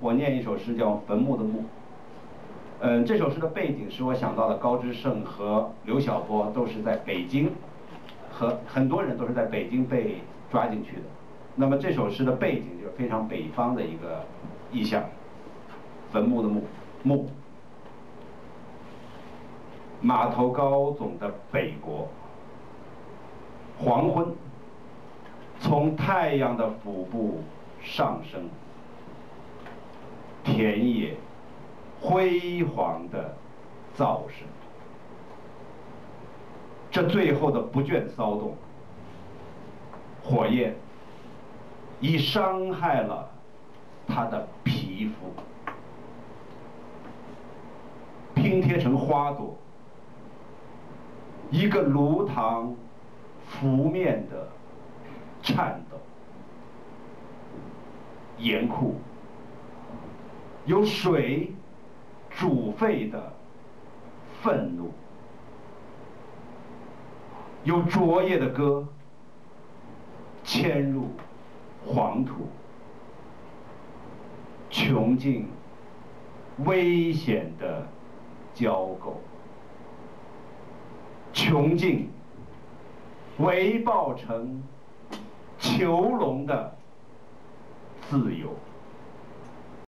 我念一首诗叫《坟墓的墓》。嗯，这首诗的背景使我想到了高志胜和刘晓波都是在北京，和很多人都是在北京被抓进去的。那么这首诗的背景就是非常北方的一个意象，坟墓的墓，墓。码头高耸的北国，黄昏，从太阳的腹部上升，田野辉煌的噪声，这最后的不倦骚动，火焰已伤害了他的皮肤，拼贴成花朵。一个炉膛拂面的颤抖，严酷，有水煮沸的愤怒，有灼夜的歌迁入黄土，穷尽危险的交媾。穷尽，围抱成囚笼的自由。